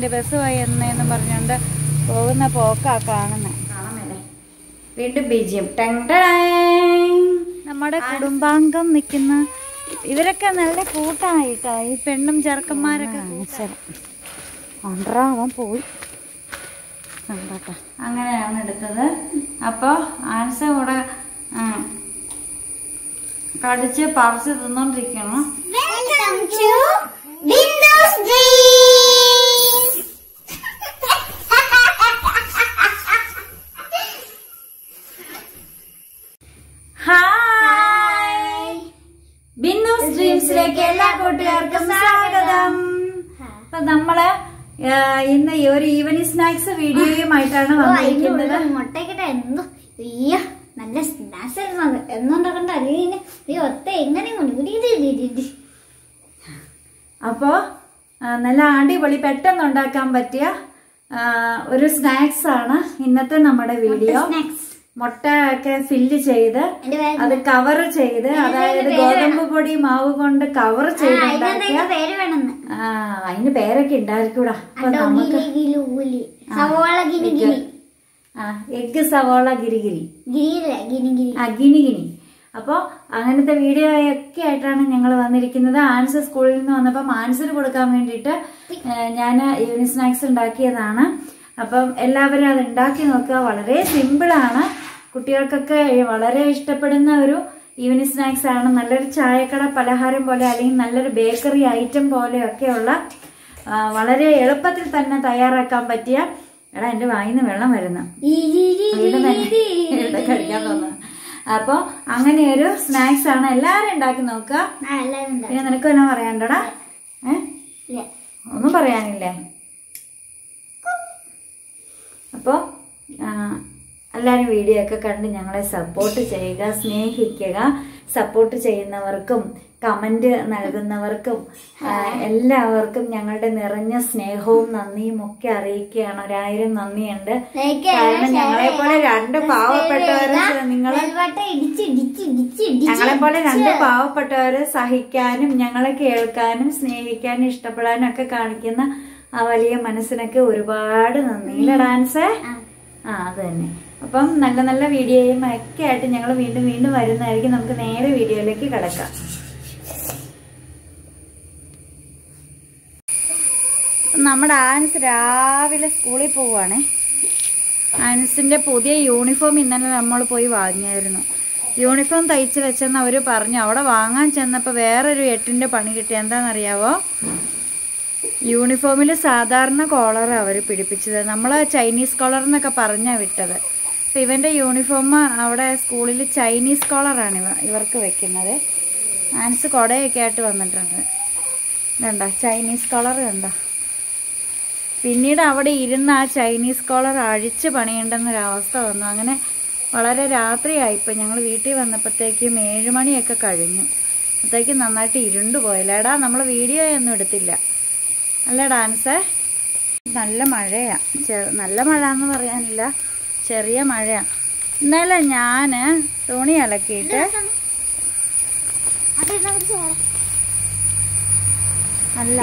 എന്റെ ബസ് പോയി പറഞ്ഞോണ്ട് പറഞ്ഞുകൊണ്ട് പോകുന്ന പോക്കാ കാണുന്നത് വീണ്ടും ബീജിയം. നമ്മുടെ കുടുംബാംഗം നിൽക്കുന്ന ഇവരൊക്കെ നല്ല കൂട്ടായിട്ടാ. ഈ പെണ്ണും ചെറുക്കന്മാരൊക്കെ അവൻ പോയി. കണ്ടോട്ടെ. അങ്ങനെയാണ് എടുത്തത്. അപ്പോൾ ആൻസ കൂടെ ആ, കടിച്ച് പറിച്ച് തിന്നോണ്ടിരിക്കണം ഹായ്. എല്ലാ കൂട്ടുകാർക്കും സ്വാഗതം. അപ്പൊ നമ്മൾ ആ, ഇന്ന് ഈ ഒരു ഈവനിങ് സ്നാക്സ് വീഡിയോയുമായിട്ടാണ് വന്നിരിക്കുന്നത്. മുട്ടയ്ക്കിട്ട് എന്തോ അയ്യോ നല്ല സ്നാക്സ് എന്നുണ്ടാക്കണ്ട അല്ലെങ്കിൽ ഒത്ത എങ്ങനെ അപ്പോ നല്ല അടിപൊളി പെട്ടെന്ന് ഉണ്ടാക്കാൻ പറ്റിയ ഒരു സ്നാക്സ് ആണ് ഇന്നത്തെ നമ്മുടെ വീഡിയോ. മുട്ട ഒക്കെ ഫില്ല് ചെയ്ത് അത് കവർ ചെയ്ത് അതായത് ഗോതമ്പ് പൊടി മാവ് കൊണ്ട് കവർ ചെയ്ത് ഉണ്ടാക്കിയ ആ അതിന് പേരൊക്കെ ഉണ്ടായിരിക്കൂടാ. അപ്പൊ നമുക്ക് ഗിലി ഗിലു. ഗുലി സവോള എഗ് ഗിരിഗിരി ആ ഗിനി ഗിനി. അപ്പോൾ അങ്ങനത്തെ വീഡിയോ ഒക്കെ ആയിട്ടാണ് ഞങ്ങൾ വന്നിരിക്കുന്നത്. ആൻസർ സ്കൂളിൽ നിന്ന് വന്നപ്പം ആൻസർ കൊടുക്കാൻ വേണ്ടിയിട്ട് ഞാൻ ഈവനിങ് സ്നാക്സ് ഉണ്ടാക്കിയതാണ്. അപ്പം എല്ലാവരും അത് ഉണ്ടാക്കി നോക്കുക. വളരെ സിമ്പിളാണ് കുട്ടികൾക്കൊക്കെ വളരെ ഇഷ്ടപ്പെടുന്ന ഒരു ഈവനിങ് സ്നാക്സ് ആണ്. നല്ലൊരു ചായക്കട പലഹാരം പോലെ അല്ലെങ്കിൽ നല്ലൊരു ബേക്കറി ഐറ്റം പോലെയൊക്കെയുള്ള വളരെ എളുപ്പത്തിൽ തന്നെ തയ്യാറാക്കാൻ പറ്റിയ എടാ എന്റെ വായിന്ന് വെള്ളം വരുന്നു. കഴിക്കാൻ തോന്നുന്നു അപ്പൊ അങ്ങനെ ഒരു സ്നാക്സ് ആണ് എല്ലാരും ഉണ്ടാക്കി നോക്കുക. പിന്നെ നിനക്ക് എന്നാ പറയാണ്ടടാ ഏ? ഒന്നും പറയാനില്ലേ. അപ്പോൾ എല്ലാവരും വീഡിയോ ഒക്കെ കണ്ട് ഞങ്ങളെ സപ്പോർട്ട് ചെയ്യുക സ്നേഹിക്കുക സപ്പോർട്ട് ചെയ്യുന്നവർക്കും കമന്റ് നൽകുന്നവർക്കും എല്ലാവർക്കും ഞങ്ങളുടെ നിറഞ്ഞ സ്നേഹവും നന്ദിയും ഒക്കെ അറിയിക്കുകയാണ്. ഒരായിരം നന്ദിയുണ്ട്. കാരണം ഞങ്ങളെ പോലെ രണ്ട് പാവപ്പെട്ടവരെ നിങ്ങൾ ഞങ്ങളെ പോലെ രണ്ട് പാവപ്പെട്ടവരെ സഹിക്കാനും ഞങ്ങളെ കേൾക്കാനും സ്നേഹിക്കാനും ഇഷ്ടപ്പെടാനും ഒക്കെ കാണിക്കുന്ന ആ വലിയ മനസ്സിനൊക്കെ ഒരുപാട് നന്ദിയില്ല ഡാൻസ്? ആ. അത് തന്നെ അപ്പം നല്ല നല്ല വീഡിയോയും ഒക്കെ ആയിട്ട് ഞങ്ങൾ വീണ്ടും വീണ്ടും വരുന്നതായിരിക്കും. നമുക്ക് നേരെ വീഡിയോയിലേക്ക് കിടക്കാം. നമ്മുടെ ആൻസ് രാവിലെ സ്കൂളിൽ പോവാണ് ആൻസിന്റെ പുതിയ യൂണിഫോം ഇന്നലെ നമ്മൾ പോയി വാങ്ങിയായിരുന്നു. യൂണിഫോം തയ്ച്ച് വെച്ചെന്ന് അവർ പറഞ്ഞു അവിടെ വാങ്ങാൻ ചെന്നപ്പോൾ വേറൊരു എട്ടിന്റെ പണി കിട്ടി. എന്താണെന്നറിയാവോ? യൂണിഫോമിൽ സാധാരണ കോളർ അവർ പിടിപ്പിച്ചത്. നമ്മൾ ചൈനീസ് കോളർ എന്നൊക്കെ പറഞ്ഞാണ് വിട്ടത്. അപ്പം ഇവന്റെ യൂണിഫോം അവിടെ സ്കൂളിൽ ചൈനീസ് കോളറാണ് ഇവ ഇവർക്ക് വെക്കുന്നത്. ആൻസ് കുടയൊക്കെ ആയിട്ട് വന്നിട്ടുണ്ട്. ഇതുണ്ടോ ചൈനീസ് കോളർ കണ്ടോ? പിന്നീട് അവിടെ ഇരുന്ന് ആ ചൈനീസ് കോളർ അഴിച്ച് പണിയേണ്ടെന്നൊരവസ്ഥ വന്നു. അങ്ങനെ വളരെ രാത്രിയായി. രാത്രിയായിപ്പോൾ ഞങ്ങൾ വീട്ടിൽ വന്നപ്പോഴത്തേക്കും ഏഴുമണിയൊക്കെ കഴിഞ്ഞു. അപ്പോഴത്തേക്കും നന്നായിട്ട് ഇരുണ്ടു പോയില്ലേടാ നമ്മൾ വീഡിയോ ഒന്നും എടുത്തില്ല. അല്ല ഡാൻസ്? നല്ല മഴയാണ് ചെ- നല്ല മഴ എന്ന് പറയാനില്ല. ചെറിയ മഴയാണ് ഇന്നലെ ഞാൻ തുണി അലക്കിയിട്ട് അല്ല.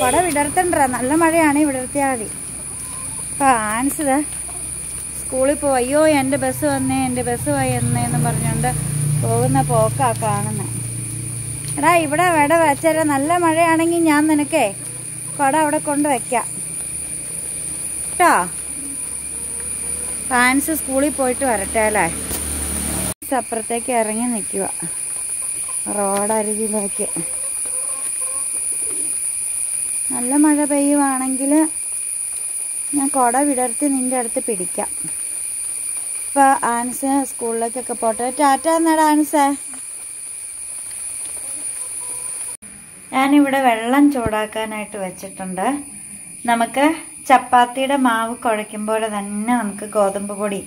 കുട വിടർത്തണ്ട നല്ല മഴയാണ് വിടർത്തിയാൽ അപ്പം ആൻസത് സ്കൂളിൽ പോയി. അയ്യോ എന്റെ ബസ് വന്നേ എന്റെ ബസ് പോയി എന്നേന്ന് പറഞ്ഞുകൊണ്ട് പോകുന്ന പോക്കാ കാണുന്നത് എടാ ഇവിടെ ഇവിടെ വെച്ചാൽ നല്ല മഴയാണെങ്കിൽ ഞാൻ നിനക്കേ കുട അവിടെ കൊണ്ട് വെക്കാം. കേട്ടോ ഫാൻസ് സ്കൂളിൽ പോയിട്ട് വരട്ടെ അല്ലേ? അപ്പുറത്തേക്ക് ഇറങ്ങി നിൽക്കുക റോഡരികിലേക്ക്. നല്ല മഴ പെയ്യുവാണെങ്കിൽ ഞാൻ കുട വിടർത്തി നിന്റെ അടുത്ത് പിടിക്കാം. ഇപ്പോൾ ആൻസ് സ്കൂളിലേക്കൊക്കെ പോട്ടെ. ടാറ്റ എന്നാടാ ആൻസേ? ഞാനിവിടെ വെള്ളം ചൂടാക്കാനായിട്ട് വെച്ചിട്ടുണ്ട്. നമുക്ക് ചപ്പാത്തിയുടെ മാവ് കുഴയ്ക്കുമ്പോൾ തന്നെ നമുക്ക് ഗോതമ്പ് പൊടി.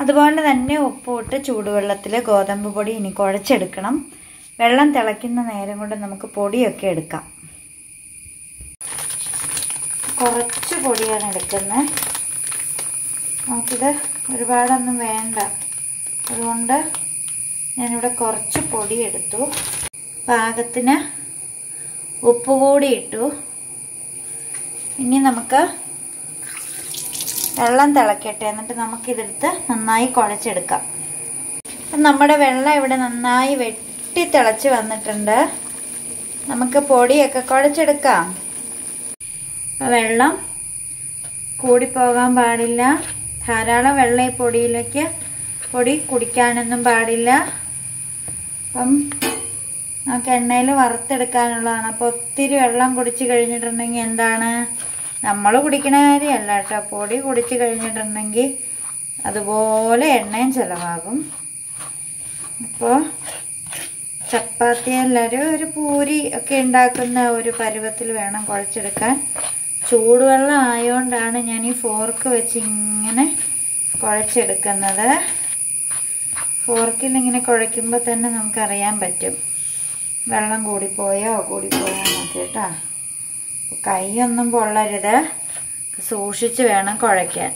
അതുപോലെ തന്നെ ഉപ്പിട്ട് ചൂടുവെള്ളത്തിൽ ഗോതമ്പ് പൊടി ഇനി കുഴച്ചെടുക്കണം. വെള്ളം തിളയ്ക്കുന്ന നേരം കൊണ്ട് നമുക്ക് പൊടിയൊക്കെ എടുക്കാം. കുറച്ച് പൊടിയാണ് എടുക്കുന്നത് നമുക്കിത് ഒരുപാടൊന്നും വേണ്ട. അതുകൊണ്ട് ഞാനിവിടെ കുറച്ച് പൊടി എടുത്തു. പാകത്തിന് ഉപ്പ് കൂടി ഇട്ടു. ഇനി നമുക്ക് വെള്ളം തിളക്കട്ടെ. എന്നിട്ട് നമുക്കിതെടുത്ത് നന്നായി കുഴച്ചെടുക്കാം. നമ്മുടെ വെള്ളം ഇവിടെ നന്നായി വെട്ടി തിളച്ച് വന്നിട്ടുണ്ട്. നമുക്ക് പൊടിയൊക്കെ കുഴച്ചെടുക്കാം. വെള്ളം കൂടിപ്പോകാൻ പാടില്ല. ധാരാളം വെള്ളം ഈ പൊടിയിലേക്ക് പൊടി കുടിക്കാനൊന്നും പാടില്ല. അപ്പം നമുക്ക് എണ്ണയിൽ വറുത്തെടുക്കാനുള്ളതാണ്. അപ്പോൾ ഒത്തിരി വെള്ളം കുടിച്ച് കഴിഞ്ഞിട്ടുണ്ടെങ്കിൽ എന്താണ്? നമ്മൾ കുടിക്കണ കാര്യമല്ല കേട്ടോ. പൊടി കുടിച്ച് കഴിഞ്ഞിട്ടുണ്ടെങ്കിൽ അതുപോലെ എണ്ണയും ചിലവാകും. അപ്പോൾ ചപ്പാത്തി എല്ലാവരും ഒരു പൂരി ഒക്കെ ഉണ്ടാക്കുന്ന ഒരു പരുവത്തിൽ വേണം കുഴച്ചെടുക്കാൻ. ചൂടുവെള്ളം ആയതുകൊണ്ടാണ് ഞാൻ ഈ ഫോർക്ക് വെച്ച് ഇങ്ങനെ കുഴച്ചെടുക്കുന്നത്. ഫോർക്കിൽ ഇങ്ങനെ കുഴയ്ക്കുമ്പോൾ തന്നെ നമുക്കറിയാൻ പറ്റും. വെള്ളം കൂടിപ്പോയോ? കൂടിപ്പോയോ എന്നൊക്കെ കേട്ടോ. കൈയൊന്നും പൊള്ളരുത്. സൂക്ഷിച്ച് വേണം കുഴയ്ക്കാൻ.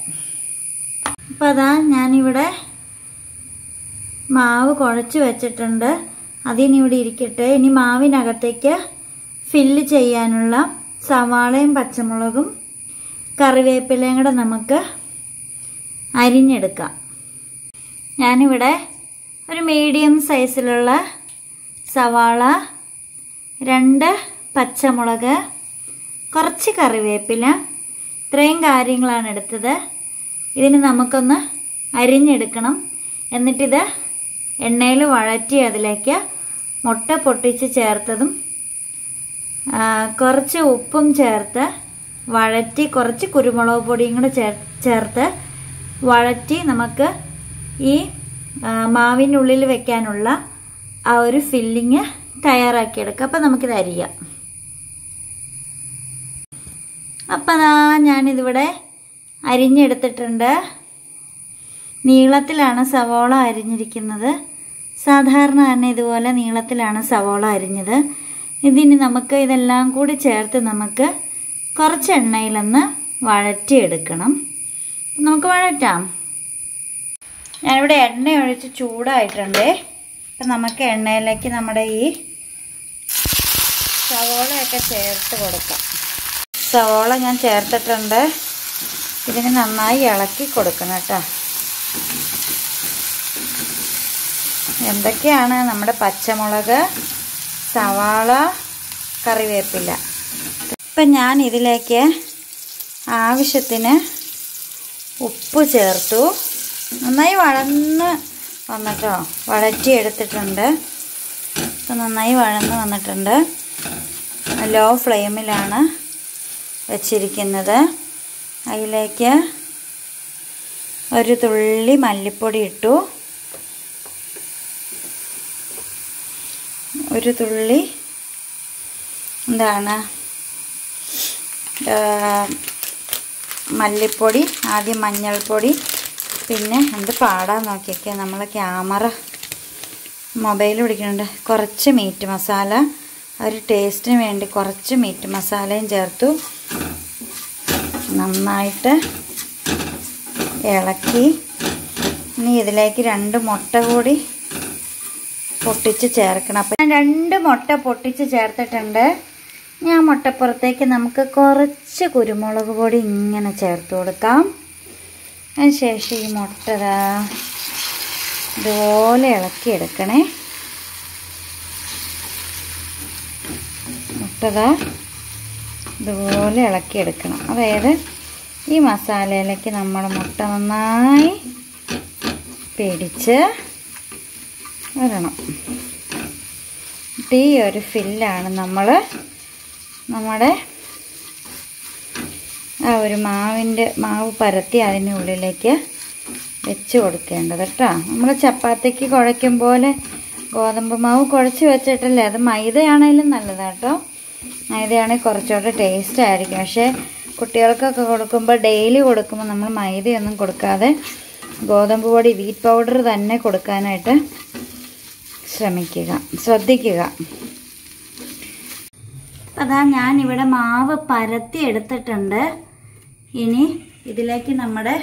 അപ്പോൾ അതാ ഞാനിവിടെ മാവ് കുഴച്ച് വെച്ചിട്ടുണ്ട്. അതിനിവിടെ ഇരിക്കട്ടെ. ഇനി മാവിനകത്തേക്ക് ഫില്ല് ചെയ്യാനുള്ള സവാളയും പച്ചമുളകും കറിവേപ്പിലയും കൂടെ നമുക്ക് അരിഞ്ഞെടുക്കാം. ഞാനിവിടെ ഒരു മീഡിയം സൈസിലുള്ള സവാള രണ്ട് പച്ചമുളക് കുറച്ച് കറിവേപ്പില ഇത്രയും കാര്യങ്ങളാണ് എടുത്തത്. ഇതിന് നമുക്കൊന്ന് അരിഞ്ഞെടുക്കണം. എന്നിട്ടിത് എണ്ണയിൽ വഴറ്റി അതിലേക്ക് മുട്ട പൊട്ടിച്ച് ചേർത്തതും കുറച്ച് ഉപ്പും ചേർത്ത് വഴറ്റി കുറച്ച് കുരുമുളക് പൊടിയും കൂടെ ചേർ ചേർത്ത് വഴറ്റി നമുക്ക് ഈ മാവിനുള്ളിൽ വെക്കാനുള്ള ആ ഒരു ഫില്ലിങ് തയ്യാറാക്കിയെടുക്കാം. അപ്പം നമുക്കിത് അരിയാം. അപ്പം അതാ ഞാനിതിവിടെ അരിഞ്ഞെടുത്തിട്ടുണ്ട്. നീളത്തിലാണ് സവോള അരിഞ്ഞിരിക്കുന്നത്. സാധാരണ തന്നെ ഇതുപോലെ നീളത്തിലാണ് സവോള അരിഞ്ഞത്. ഇതിന് നമുക്ക് ഇതെല്ലാം കൂടി ചേർത്ത് നമുക്ക് കുറച്ച് എണ്ണയിലൊന്ന് വഴറ്റിയെടുക്കണം. നമുക്ക് വഴറ്റാം. ഞാനിവിടെ എണ്ണ ഒഴിച്ച് ചൂടായിട്ടുണ്ട്. അപ്പം നമുക്ക് എണ്ണയിലേക്ക് നമ്മുടെ ഈ സവോളയൊക്കെ ചേർത്ത് കൊടുക്കാം. സവോള ഞാൻ ചേർത്തിട്ടുണ്ട്. ഇതിന് നന്നായി ഇളക്കി കൊടുക്കണം കേട്ടോ. എന്തൊക്കെയാണ് നമ്മുടെ പച്ചമുളക്? സവാള കറിവേപ്പില. ഇപ്പം ഞാൻ ഇതിലേക്ക് ആവശ്യത്തിന് ഉപ്പ് ചേർത്തു. നന്നായി വഴന്ന് വന്നിട്ടോ? വഴറ്റിയെടുത്തിട്ടുണ്ട് ഇപ്പം നന്നായി വഴന്ന് വന്നിട്ടുണ്ട്. ലോ ഫ്ലെയിമിലാണ് വച്ചിരിക്കുന്നത്. അതിലേക്ക് ഒരു തുള്ളി മല്ലിപ്പൊടി ഇട്ടു. ഒരു തുള്ളി. എന്താണ്? മല്ലിപ്പൊടി ആദ്യം മഞ്ഞൾപ്പൊടി പിന്നെ എന്ത് പാടാൻ നോക്കിയൊക്കെ നമ്മൾ ക്യാമറ മൊബൈൽ പിടിക്കുന്നുണ്ട്. കുറച്ച് മീറ്റ് മസാല ഒരു ടേസ്റ്റിന് വേണ്ടി കുറച്ച് മീറ്റ് മസാലയും ചേർത്തു. നന്നായിട്ട് ഇളക്കി. ഇനി ഇതിലേക്ക് രണ്ട് മുട്ട കൂടി പൊട്ടിച്ച് ചേർക്കണം. അപ്പം ഞാൻ രണ്ട് മുട്ട പൊട്ടിച്ച് ചേർത്തിട്ടുണ്ട്. ഞാൻ മുട്ടപ്പുറത്തേക്ക് നമുക്ക് കുറച്ച് കുരുമുളക് പൊടി ഇങ്ങനെ ചേർത്ത് കൊടുക്കാം. അതിനുശേഷം ഈ മുട്ട ഇതുപോലെ ഇളക്കിയെടുക്കണേ മുട്ടത ഇതുപോലെ ഇളക്കിയെടുക്കണം അതായത് ഈ മസാലയിലേക്ക് നമ്മൾ മുട്ട നന്നായി പിടിച്ച് വരണം. ഈ ഒരു ഫില്ലാണ് നമ്മൾ നമ്മുടെ ആ ഒരു മാവിന്റെ മാവ് പരത്തി അതിന്റെ ഉള്ളിലേക്ക് വെച്ച് കൊടുക്കേണ്ടത് കേട്ടോ. നമ്മൾ ചപ്പാത്തിക്ക് കുഴയ്ക്കും പോലെ ഗോതമ്പ് മാവ് കുഴച്ച് വെച്ചിട്ടല്ലേ? അത് മൈദയാണേലും നല്ലതാണ് കേട്ടോ. മൈദയാണെങ്കിൽ കുറച്ചുകൂടെ ടേസ്റ്റ് ആയിരിക്കും. പക്ഷേ കുട്ടികൾക്കൊക്കെ കൊടുക്കുമ്പോൾ ഡെയിലി കൊടുക്കുമ്പോൾ നമ്മൾ മൈദയൊന്നും കൊടുക്കാതെ ഗോതമ്പ് പൊടി വീറ്റ് പൗഡർ തന്നെ കൊടുക്കാനായിട്ട് ശ്രമിക്കുക. ശ്രദ്ധിക്കുക. അതാ ഇവിടെ മാവ് പരത്തി എടുത്തിട്ടുണ്ട്. ഇനി ഇതിലേക്ക് നമ്മുടെ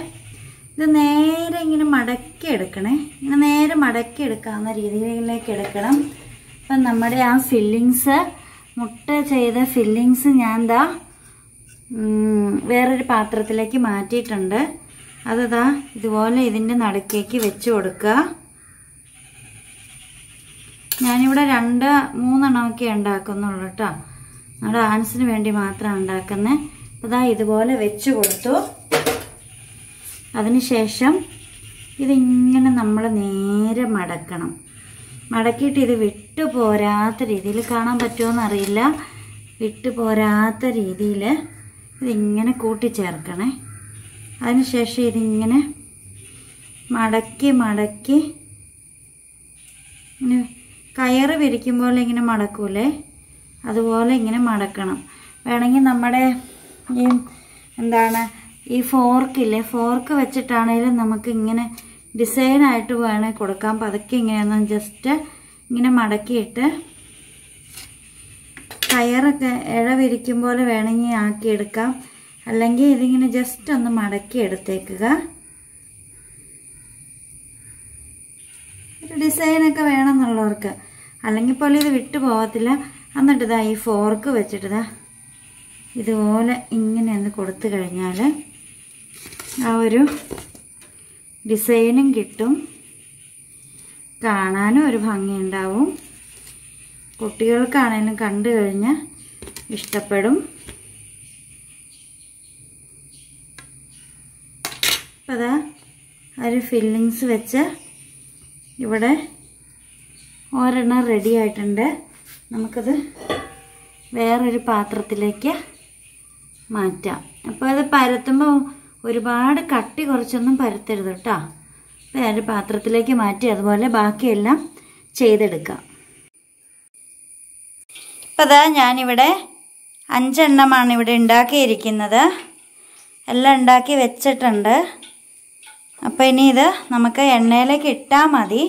ഇത് നേരെ ഇങ്ങനെ മടക്കി എടുക്കണേ. ഇങ്ങനെ നേരെ മടക്കി എടുക്കാവുന്ന രീതിയിലേക്ക് എടുക്കണം. അപ്പം നമ്മുടെ ആ ഫില്ലിങ്സ് മുട്ട ചെയ്ത ഫില്ലിങ്സ് ഞാൻ ഉം, വേറൊരു പാത്രത്തിലേക്ക് മാറ്റിയിട്ടുണ്ട്. അതതാ ഇതുപോലെ ഇതിന്റെ നടുക്കേക്ക് വെച്ച് കൊടുക്കുക. ഞാനിവിടെ രണ്ട് മൂന്നെണ്ണമൊക്കെ ഉണ്ടാക്കുന്നുള്ളൂ കേട്ടോ നമ്മുടെ ആൻസിന് വേണ്ടി മാത്രം ഉണ്ടാക്കുന്നത് അതാ ഇതുപോലെ വെച്ച് കൊടുത്തു. അതിനുശേഷം ഇതിങ്ങനെ നമ്മൾ നേരെ മടക്കണം. മടക്കിയിട്ട് ഇത് വിട്ടു പോരാത്ത രീതിയിൽ കാണാൻ പറ്റുമോ അറിയില്ല. വിട്ടു പോരാത്ത രീതിയിൽ ഇതിങ്ങനെ കൂട്ടിച്ചേർക്കണേ അതിനുശേഷം ഇതിങ്ങനെ മടക്കി മടക്കി ഇങ്ങനെ കയറ് വിരിക്കും പോലെ ഇങ്ങനെ മടക്കൂലേ? അതുപോലെ ഇങ്ങനെ മടക്കണം. വേണമെങ്കിൽ നമ്മുടെ ഈ എന്താണ് ഈ ഫോർക്കില്ലേ ഫോർക്ക് വെച്ചിട്ടാണേലും നമുക്ക് ഇങ്ങനെ ഡിസൈനായിട്ട് വേണേൽ കൊടുക്കാം. പതുക്കെ ഇങ്ങനെയൊന്ന് ജസ്റ്റ് ഇങ്ങനെ മടക്കിയിട്ട് കയറൊക്കെ ഇഴ വിരിക്കും പോലെ വേണമെങ്കിൽ ആക്കിയെടുക്കാം. അല്ലെങ്കിൽ ഇതിങ്ങനെ ജസ്റ്റ് ഒന്ന് മടക്കി എടുത്തേക്കുക. ഒരു ഡിസൈനൊക്കെ വേണമെന്നുള്ളവർക്ക് അല്ലെങ്കിൽ പോലെ ഇത് വിട്ടു പോകത്തില്ല. എന്നിട്ട് ഇതാ ഈ ഫോർക്ക് വെച്ചിട്ടിതാ ഇതുപോലെ ഇങ്ങനെ ഒന്ന് കൊടുത്തു കഴിഞ്ഞാൽ ആ ഒരു ഡിസൈനും കിട്ടും. കാണാനും ഒരു ഭംഗിയുണ്ടാവും. കുട്ടികൾക്കാണേലും കണ്ടു കഴിഞ്ഞാൽ ഇഷ്ടപ്പെടും. അപ്പം അതാ ഒരു ഫില്ലിങ്സ് വെച്ച് ഇവിടെ ഒരെണ്ണം റെഡി ആയിട്ടുണ്ട്. നമുക്കത് വേറൊരു പാത്രത്തിലേക്ക് മാറ്റാം. അപ്പോൾ അത് പരത്തുമ്പോൾ ഒരുപാട് കട്ടി കുറച്ചൊന്നും പരത്തരുത് കേട്ടോ. വേറെ പാത്രത്തിലേക്ക് മാറ്റി അതുപോലെ ബാക്കിയെല്ലാം ചെയ്തെടുക്കാം. ഇപ്പം അതാ ഞാനിവിടെ അഞ്ചെണ്ണമാണ് ഇവിടെ ഉണ്ടാക്കിയിരിക്കുന്നത്. എല്ലാം ഉണ്ടാക്കി വെച്ചിട്ടുണ്ട്. അപ്പോൾ ഇനി ഇത് നമുക്ക് എണ്ണയിലേക്ക് ഇട്ടാൽ മതി.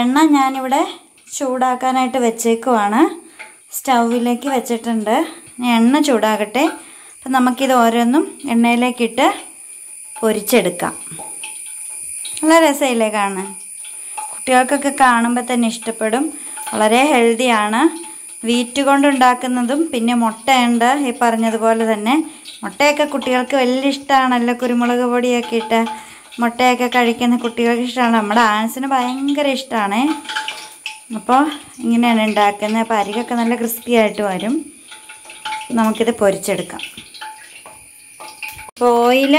എണ്ണ ഞാനിവിടെ ചൂടാക്കാനായിട്ട് വെച്ചേക്കുവാണ്. സ്റ്റൗവിലേക്ക് വെച്ചിട്ടുണ്ട്. എണ്ണ ചൂടാകട്ടെ. അപ്പം നമുക്കിത് ഓരോന്നും എണ്ണയിലേക്കിട്ട് പൊരിച്ചെടുക്കാം. നല്ല രസമില്ലേ കാണാൻ? കുട്ടികൾക്കൊക്കെ കാണുമ്പോൾ തന്നെ ഇഷ്ടപ്പെടും. വളരെ ഹെൽത്തിയാണ്. വീറ്റ് കൊണ്ടുണ്ടാക്കുന്നതും പിന്നെ മുട്ടയുണ്ട് ഈ പറഞ്ഞതുപോലെ തന്നെ. മുട്ടയൊക്കെ കുട്ടികൾക്ക് വലിയ ഇഷ്ടമാണല്ലോ കുരുമുളക് പൊടിയൊക്കെ ഇട്ട് മുട്ടയൊക്കെ കഴിക്കുന്ന കുട്ടികൾക്ക് ഇഷ്ടമാണ് നമ്മുടെ ആൻസിന് ഭയങ്കര ഇഷ്ടമാണ് അപ്പോൾ ഇങ്ങനെയാണ് ഉണ്ടാക്കുന്നത്. അപ്പോൾ അരികൊക്കെ നല്ല ക്രിസ്പി ആയിട്ട് വരും. നമുക്കിത് പൊരിച്ചെടുക്കാം. അപ്പോൾ ഓയിൽ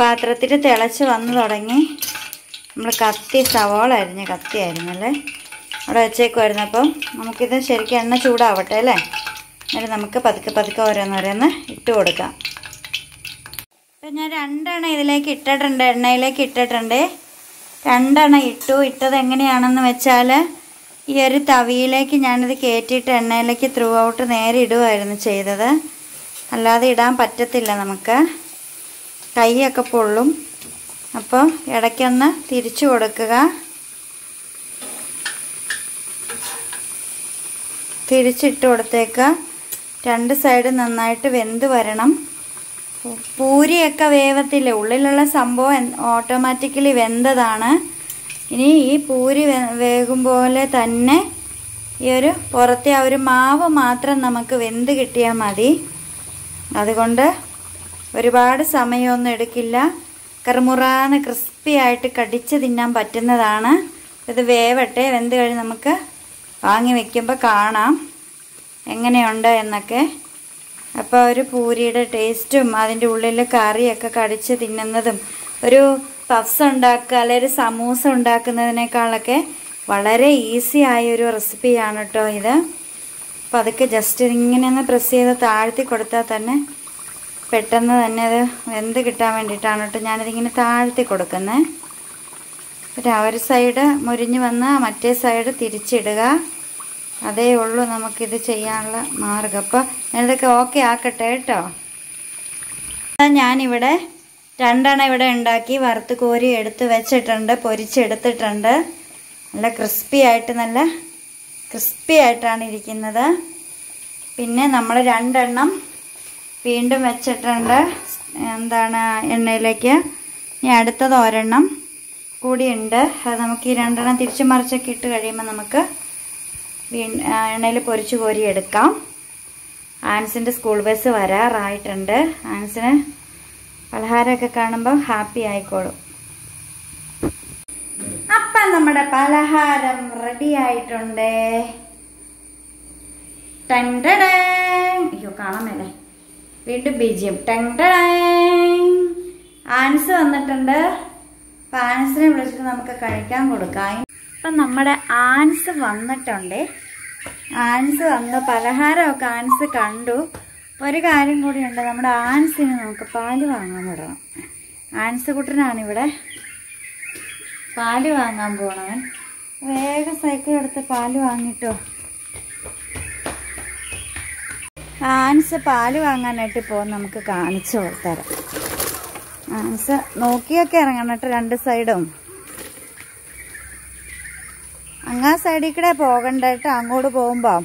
പാത്രത്തിൽ തിളച്ച് വന്നു തുടങ്ങി. നമ്മൾ കത്തി സവോള അരിഞ്ഞ് കത്തി ആയിരുന്നല്ലേ അവിടെ വെച്ചേക്കുമായിരുന്നു അപ്പം നമുക്കിത് ശരിക്കും എണ്ണ ചൂടാവട്ടെ അല്ലേ? എന്നിട്ട് നമുക്ക് പതുക്കെ പതുക്കെ ഓരോന്നോരോന്ന് ഇട്ട് കൊടുക്കാം. ഇപ്പം ഞാൻ രണ്ടെണ്ണം ഇതിലേക്ക് ഇട്ടിട്ടുണ്ട് എണ്ണയിലേക്ക് ഇട്ടിട്ടുണ്ട്. രണ്ടെണ്ണം ഇട്ടു. ഇട്ടത് എങ്ങനെയാണെന്ന് വെച്ചാൽ ഈ ഒരു തവിയിലേക്ക് ഞാനിത് കയറ്റിയിട്ട് എണ്ണയിലേക്ക് ത്രൂ ഔട്ട് നേരെ ഇടുമായിരുന്നു ചെയ്തത്. അല്ലാതെ ഇടാൻ പറ്റത്തില്ല നമുക്ക്. കൈയൊക്കെ പൊള്ളും. അപ്പോൾ ഇടയ്ക്കൊന്ന് തിരിച്ചു കൊടുക്കുക. തിരിച്ചിട്ട് കൊടുത്തേക്കുക രണ്ട് സൈഡ് നന്നായിട്ട് വെന്ത് വരണം. പൂരിയൊക്കെ വേവത്തില്ല? ഉള്ളിലുള്ള സംഭവം ഓട്ടോമാറ്റിക്കലി വെന്തതാണ്. ഇനി ഈ പൂരി വേകും പോലെ തന്നെ ഈ ഒരു പുറത്തെ ആ ഒരു മാവ് മാത്രം നമുക്ക് വെന്ത് കിട്ടിയാൽ മതി. അതുകൊണ്ട് ഒരുപാട് സമയമൊന്നും എടുക്കില്ല. കറുമുറാന്ന് ക്രിസ്പി ആയിട്ട് കടിച്ച് തിന്നാൻ പറ്റുന്നതാണ്. ഇത് വേവട്ടെ വെന്ത് കഴിഞ്ഞ് നമുക്ക് വാങ്ങി വെക്കുമ്പോൾ കാണാം. എങ്ങനെയുണ്ട് എന്നൊക്കെ അപ്പോൾ ഒരു പൂരിയുടെ ടേസ്റ്റും അതിന്റെ ഉള്ളിൽ കറിയൊക്കെ കടിച്ച് തിന്നുന്നതും ഒരു പഫ്സ് ഉണ്ടാക്കുക അല്ലെങ്കിൽ ഒരു സമൂസ ഉണ്ടാക്കുന്നതിനേക്കാളൊക്കെ വളരെ ഈസി ആയ ഒരു റെസിപ്പിയാണ് കേട്ടോ ഇത്. അപ്പോൾ അതൊക്കെ ജസ്റ്റ് ഇങ്ങനെ ഒന്ന് പ്രസ് ചെയ്ത് താഴ്ത്തി കൊടുത്താൽ തന്നെ പെട്ടെന്ന് തന്നെ അത് വെന്ത് കിട്ടാൻ വേണ്ടിയിട്ടാണ് കേട്ടോ ഞാനിതിങ്ങനെ താഴ്ത്തി കൊടുക്കുന്നത് ഒരു ഒരു സൈഡ് മുരിഞ്ഞ് വന്ന് മറ്റേ സൈഡ് തിരിച്ചിടുക. അതേ ഉള്ളൂ നമുക്കിത് ചെയ്യാനുള്ള മാർഗം. അപ്പോൾ ഞാനിതൊക്കെ ഓക്കെ ആക്കട്ടെ കേട്ടോ. ഞാനിവിടെ രണ്ടെണ്ണം ഇവിടെ ഉണ്ടാക്കി വറുത്ത് കോരി എടുത്ത് വെച്ചിട്ടുണ്ട് പൊരിച്ചെടുത്തിട്ടുണ്ട്. നല്ല ക്രിസ്പി ആയിട്ട് നല്ല ക്രിസ്പി ആയിട്ടാണ് ഇരിക്കുന്നത്. പിന്നെ നമ്മൾ രണ്ടെണ്ണം വീണ്ടും വെച്ചിട്ടുണ്ട്. എന്താണ് എണ്ണയിലേക്ക്? ഇനി അടുത്തത് ഒരെണ്ണം കൂടിയുണ്ട്. അത് നമുക്ക് ഈ രണ്ടെണ്ണം തിരിച്ചു മറിച്ചൊക്കെ ഇട്ട് കഴിയുമ്പോൾ നമുക്ക് എണ്ണയിൽ പൊരിച്ച് കോരി എടുക്കാം. ആൻസിന്റെ സ്കൂൾ ബസ് വരാറായിട്ടുണ്ട്. ആൻസിന് പലഹാരമൊക്കെ കാണുമ്പോൾ ഹാപ്പി ആയിക്കോളും. അപ്പം നമ്മുടെ പലഹാരം റെഡി ആയിട്ടുണ്ട്. അയ്യോ കാണാമല്ലേ വീണ്ടും ബീജിയം. ടണ്ടടേ ആൻസ് വന്നിട്ടുണ്ട്. അപ്പം ആൻസിനെ വിളിച്ചിട്ട് നമുക്ക് കഴിക്കാൻ കൊടുക്കാം. അപ്പം നമ്മുടെ ആൻസ് വന്നിട്ടുണ്ട്. ആൻസ് വന്ന്. പലഹാരമൊക്കെ ആൻസ് കണ്ടു. ഒരു കാര്യം കൂടിയുണ്ട്. നമ്മുടെ ആൻസിന് നമുക്ക് പാൽ വാങ്ങാൻ വിടണം ആൻസ് കുട്ടനാണിവിടെ പാൽ വാങ്ങാൻ പോണവൻ. വേഗം സൈക്കിൾ എടുത്ത് പാൽ വാങ്ങിട്ടോ. ആൻസ് പാൽ വാങ്ങാനായിട്ട് പോകും നമുക്ക് കാണിച്ചു കൊടുത്തരാം. ആൻസ് നോക്കിയൊക്കെ ഇറങ്ങണം കേട്ടോ രണ്ട് സൈഡും. അങ്ങാ സൈഡിൽ കൂടെ പോകണ്ട കേട്ടോ. അങ്ങോട്ട് പോകുമ്പോ.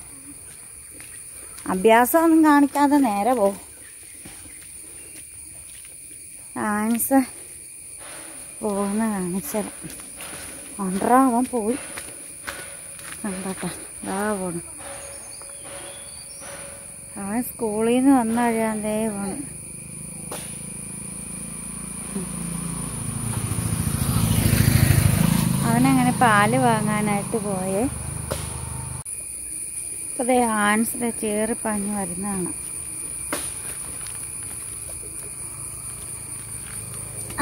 അഭ്യാസമൊന്നും കാണിക്കാതെ നേരെ പോകും ആൻസ് പോകുന്ന കാണിച്ചത്. ഒണ്ടറാവാൻ പോയി. കണ്ടോട്ടെ ഇതാ പോണം. അവൻ സ്കൂളിൽ നിന്ന് വന്ന ദേ പോണു. അവനങ്ങനെ പാൽ വാങ്ങാനായിട്ട് പോയേ. ഇപ്പൊ ദേ ആൻസിലെ ചേറി പാഞ്ഞ് വരുന്നതാണ്.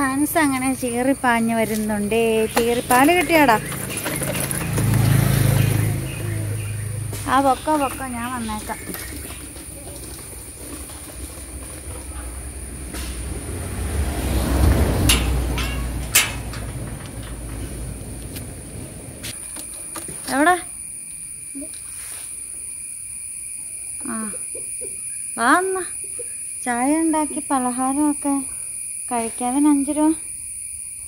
ആൻസ് അങ്ങനെ ചീറിപ്പാഞ്ഞ് വരുന്നുണ്ടേ. പാൽ കിട്ടിയാടാ. ആ പൊക്കോ പൊക്കോ ഞാൻ വന്നേക്കാം എവിടെ ആ വാ അമ്മ ചായ ഉണ്ടാക്കി പലഹാരമൊക്കെ കഴിക്കാതിന് അഞ്ച് രൂപ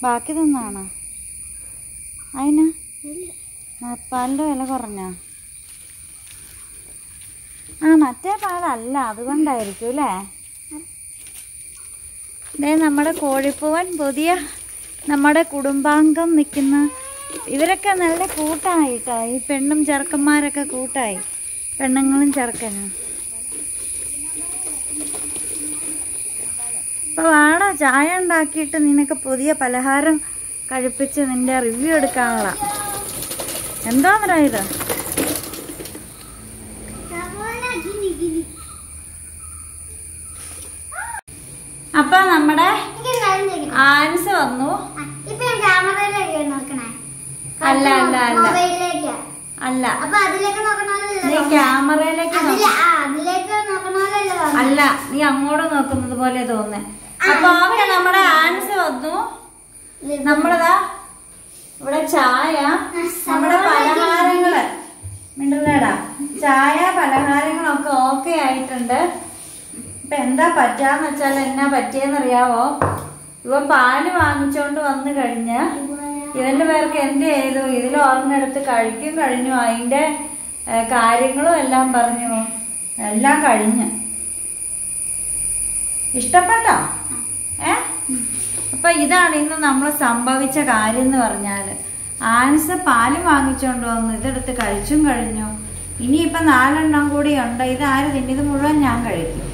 ബാക്കി തന്നാണോ? അതിന് പാലിന്റെ വില കുറഞ്ഞോ? ആ മറ്റേ പാലല്ല അതുകൊണ്ടായിരിക്കും അല്ലേ ദേ നമ്മുടെ കോഴിപ്പൂവൻ പുതിയ നമ്മുടെ കുടുംബാംഗം നിൽക്കുന്ന ഇവരൊക്കെ നല്ല കൂട്ടായിട്ടോ ഈ പെണ്ണും ചെറുക്കന്മാരൊക്കെ കൂട്ടായി. പെണ്ണുങ്ങളും ചെറുക്കനും. ഇപ്പൊ വാടാ ചായ ഉണ്ടാക്കിയിട്ട് നിനക്ക് പുതിയ പലഹാരം കഴിപ്പിച്ച് നിന്റെ റിവ്യൂ എടുക്കാനുള്ള. എന്താന്നടാ ഇത്? അപ്പൊ നമ്മുടെ ആൻസ് വന്നു. അല്ല, അല്ല, അല്ല. അല്ല. ക്യാമറയിലേക്ക് അതിൽ നോക്ക്. ആ അതിലേക്ക് നോക്കണമല്ലോ അല്ല നീ അങ്ങോട്ട് നോക്കുന്നത് പോലെ തോന്നുന്നേ. അപ്പൊ അവിടെ നമ്മുടെ ആൻസ് വന്നു. നമ്മളതാ ഇവിടെ ചായ നമ്മുടെ പലഹാരങ്ങൾ. മിണ്ടല്ലേടാ? ചായ പലഹാരങ്ങളൊക്കെ ഓക്കെ ആയിട്ടുണ്ട്. ഇപ്പൊ എന്താ പറ്റാന്ന് വെച്ചാൽ എന്നാ പറ്റിയെന്നറിയാവോ? ഇവൻ പാൽ വാങ്ങിച്ചോണ്ട് വന്നു കഴിഞ്ഞ് ഇവന്റെ പേർക്ക് എന്ത് ചെയ്തു? ഇതിൽ ഓർമ്മെടുത്ത് കഴിക്കും കഴിഞ്ഞു. അതിന്റെ കാര്യങ്ങളും എല്ലാം പറഞ്ഞു. എല്ലാം കഴിഞ്ഞു. ഇഷ്ടപ്പെട്ടോ? ഏ? അപ്പൊ ഇതാണ് ഇന്ന് നമ്മൾ സംഭവിച്ച കാര്യം എന്ന് പറഞ്ഞാൽ. ആൻസ് പാൽ വാങ്ങിച്ചോണ്ട് വന്നു. ഇതെടുത്ത് കഴിച്ചും കഴിഞ്ഞു. ഇനിയിപ്പൊ നാലെണ്ണം കൂടി ഉണ്ട് ഇത് ആര് തിന്നും ഇത് മുഴുവൻ ഞാൻ കഴിക്കും.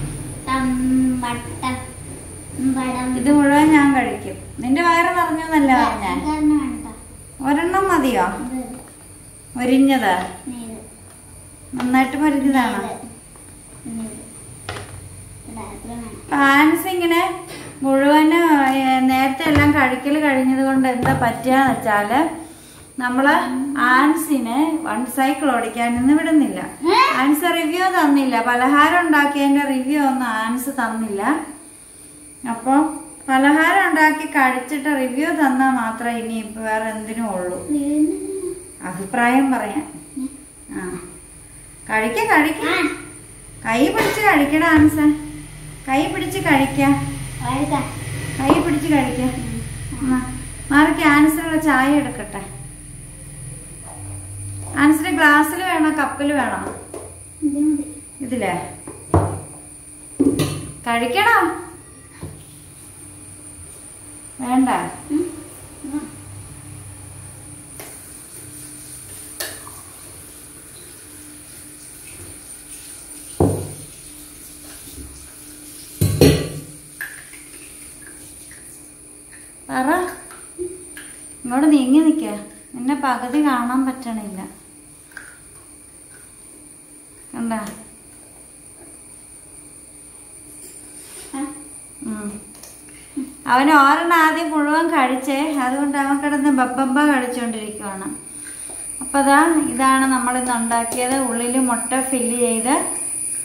ഇത് മുഴുവൻ ഞാൻ കഴിക്കും. നിന്റെ വയറ് പറഞ്ഞു? എന്നല്ല പറഞ്ഞ ഒരെണ്ണം മതിയോ? ഒരിഞ്ഞത് നന്നായിട്ട് മരിഞ്ഞതാണോ. ആൻസ് ഇങ്ങനെ മുഴുവൻ നേരത്തെ എല്ലാം കഴിക്കൽ കഴിഞ്ഞത് കൊണ്ട് എന്താ പറ്റുകയെന്ന് വെച്ചാൽ നമ്മൾ ആൻസിനെ വൺ സൈക്കിൾ ഓടിക്കാനൊന്നും വിടുന്നില്ല. ആൻസ് റിവ്യൂ തന്നില്ല. പലഹാരം ഉണ്ടാക്കിയതിന്റെ റിവ്യൂ ഒന്നും ആൻസ് തന്നില്ല. അപ്പോൾ പലഹാരം ഉണ്ടാക്കി കഴിച്ചിട്ട് റിവ്യൂ തന്നാൽ മാത്രമേ ഇനി ഇപ്പൊ വേറെ എന്തിനും ഉള്ളൂ. അഭിപ്രായം പറയാൻ. ആ. കഴിക്ക കഴിക്ക. കൈ പിടിച്ച് കഴിക്കണം ആൻസ. കൈ പിടിച്ച് കഴിക്കാം. കൈ പിടിച്ച് കഴിക്കാം. മാറിക്ക് ആൻസറുള്ള ചായ എടുക്കട്ടെ. ആൻസർ ഗ്ലാസ്സിൽ വേണോ കപ്പിൽ വേണോ? ഇതിലേ. കഴിക്കണോ? വേണ്ട. ഇങ്ങോട്ട് നീങ്ങി നിൽക്ക എന്നെ പകുതി കാണാൻ പറ്റണില്ല. കണ്ട. അവൻ ഓരെണ്ണം ആദ്യം മുഴുവൻ കഴിച്ചേ. അതുകൊണ്ട് അവൻ കിടന്ന് ബബ്ബമ്പ കഴിച്ചുകൊണ്ടിരിക്കുവാണ് അപ്പോൾ അതാ ഇതാണ് നമ്മൾ ഇന്ന് ഉണ്ടാക്കിയത്. ഉള്ളിൽ മുട്ട ഫില്ല് ചെയ്ത്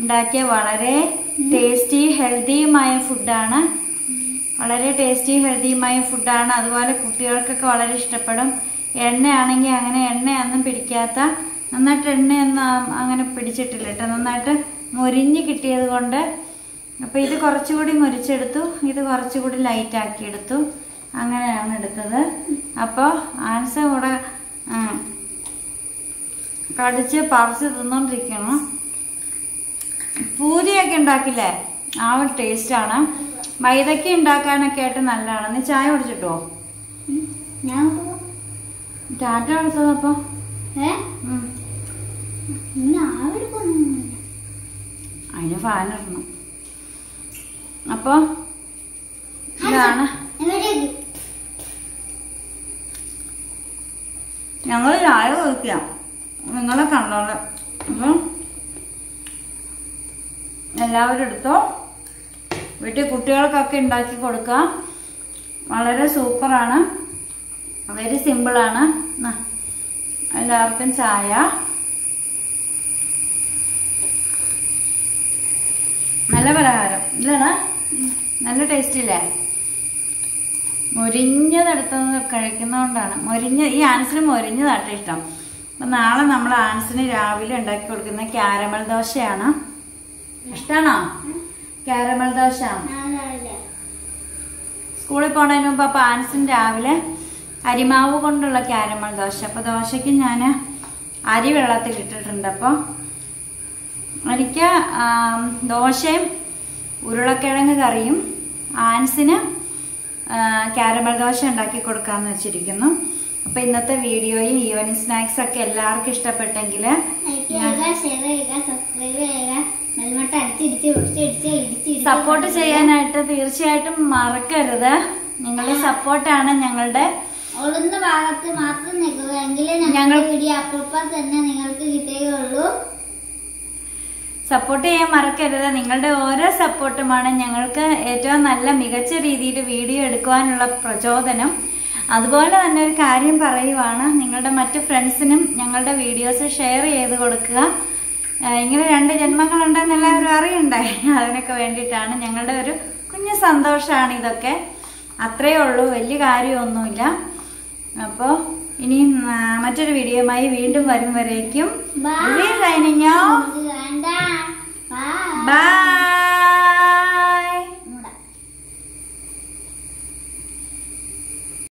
ഉണ്ടാക്കിയ വളരെ ടേസ്റ്റി ഹെൽത്തിയുമായ ഫുഡാണ് വളരെ ടേസ്റ്റി ഹെൽത്തിയുമായ ഫുഡാണ് അതുപോലെ കുട്ടികൾക്കൊക്കെ വളരെ ഇഷ്ടപ്പെടും. എണ്ണയാണെങ്കിൽ അങ്ങനെ എണ്ണയൊന്നും പിടിക്കാത്ത നന്നായിട്ട് എണ്ണയൊന്നും അങ്ങനെ പിടിച്ചിട്ടില്ല കേട്ടോ. നന്നായിട്ട് മുരിഞ്ഞ് കിട്ടിയത് കൊണ്ട് അപ്പോൾ ഇത് കുറച്ചുകൂടി മുരിച്ചെടുത്തു. ഇത് കുറച്ചുകൂടി ലൈറ്റാക്കി എടുത്തു അങ്ങനെയാണ് എടുത്തത്. അപ്പോൾ ആൻസ കൂടെ കടിച്ച് പറിച്ച് തിന്നോണ്ടിരിക്കണം പൂരിയൊക്കെ ഉണ്ടാക്കില്ലേ? ആ ഒരു ടേസ്റ്റാണ് മൈദയ്ക്ക് ഉണ്ടാക്കാനൊക്കെ ആയിട്ട് നല്ലതാണ്. നീ ചായ കുടിച്ചിട്ടോ? ഞാൻ ടാറ്റ എടുത്തതപ്പോ അപ്പൊ? അതിന് ഫാൻ ഇടണം. അപ്പൊ? ഇതാണ്. ഞങ്ങൾ ചായ കുടിക്കാം. നിങ്ങളെ കണ്ടോളെ അപ്പം എല്ലാവരും എടുത്തോ? വീട്ടിൽ കുട്ടികൾക്കൊക്കെ ഉണ്ടാക്കി കൊടുക്കാം. വളരെ സൂപ്പറാണ്. വെരി സിമ്പിളാണ്. എല്ലാവർക്കും ചായ. നല്ല പലഹാരം. ഇല്ലടാ. നല്ല ടേസ്റ്റ് ഇല്ലേ മൊരിഞ്ഞതെടുത്ത് കഴിക്കുന്നതുകൊണ്ടാണ് മൊരിഞ്ഞ ഈ ആൻസിന് മൊരിഞ്ഞതാട്ടോ ഇഷ്ടം. അപ്പൊ നാളെ നമ്മൾ ആൻസിന് രാവിലെ ഉണ്ടാക്കി കൊടുക്കുന്ന ക്യാരമൽ ദോശയാണ്. ഇഷ്ടാണോ? ക്യാരമൽ ദോശ. സ്കൂളിൽ പോണതിന് മുമ്പ് അപ്പൊ ആൻസിന് രാവിലെ അരിമാവ് കൊണ്ടുള്ള കാരമൽ ദോശ. അപ്പൊ ദോശയ്ക്ക് ഞാൻ അരി വെള്ളത്തിൽ ഇട്ടിട്ടുണ്ട് അപ്പോൾ എനിക്ക് ദോശയും ഉരുളക്കിഴങ്ങ് കറിയും ആൻസിന് കാരമൽ ദോശ ഉണ്ടാക്കി കൊടുക്കാന്ന് വെച്ചിരിക്കുന്നു. അപ്പൊ ഇന്നത്തെ വീഡിയോയും ഈവനിങ് സ്നാക്സ് ഒക്കെ എല്ലാവർക്കും ഇഷ്ടപ്പെട്ടെങ്കിൽ സപ്പോർട്ട് ചെയ്യാനായിട്ട് തീർച്ചയായിട്ടും മറക്കരുത്. നിങ്ങളുടെ സപ്പോർട്ടാണ് ഞങ്ങളുടെ ഒളുന്ന ഭാഗത്ത് മാത്രം നിൽക്കുക. എങ്കിലേ ഞങ്ങൾ- വീഡിയോ അപ്പോൾ തന്നെ നിങ്ങൾക്ക് കിട്ടുകയുള്ളൂ. സപ്പോർട്ട് ചെയ്യാൻ മറക്കരുത്. നിങ്ങളുടെ ഓരോ സപ്പോർട്ടുമാണ് ഞങ്ങൾക്ക് ഏറ്റവും നല്ല മികച്ച രീതിയിൽ വീഡിയോ എടുക്കുവാനുള്ള പ്രചോദനം. അതുപോലെ തന്നെ ഒരു കാര്യം പറയുവാണ്. നിങ്ങളുടെ മറ്റ് ഫ്രണ്ട്സിനും ഞങ്ങളുടെ വീഡിയോസ് ഷെയർ ചെയ്ത് കൊടുക്കുക. ഇങ്ങനെ രണ്ട് ജന്മങ്ങളുണ്ടെന്ന് എല്ലാവരും അറിയണ്ടേ? അതിനൊക്കെ വേണ്ടിയിട്ടാണ് ഞങ്ങളുടെ ഒരു കുഞ്ഞു സന്തോഷമാണ് ഇതൊക്കെ. അത്രയേ ഉള്ളൂ വലിയ കാര്യമൊന്നുമില്ല. അപ്പോൾ ഇനി മറ്റൊരു വീഡിയോയുമായി വീണ്ടും വരും വരേക്കും. Bye.